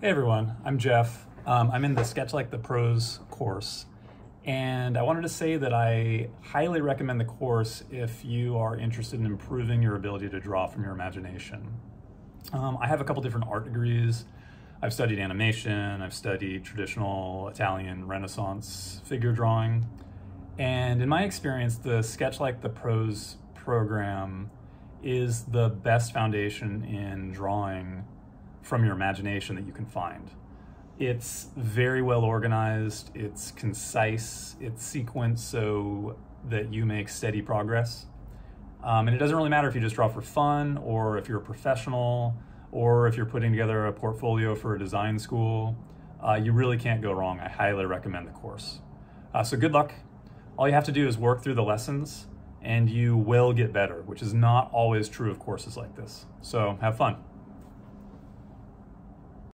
Hey everyone, I'm Jeff. Um, I'm in the Sketch Like the Pros course, and I wanted to say that I highly recommend the course if you are interested in improving your ability to draw from your imagination. Um, I have a couple different art degrees. I've studied animation, I've studied traditional Italian Renaissance figure drawing, and in my experience, the Sketch Like the Pros program is the best foundation in drawing from your imagination that you can find. It's very well organized, it's concise, it's sequenced so that you make steady progress. Um, and it doesn't really matter if you just draw for fun or if you're a professional or if you're putting together a portfolio for a design school. Uh, you really can't go wrong. I highly recommend the course. Uh, so good luck. All you have to do is work through the lessons and you will get better, which is not always true of courses like this. So have fun.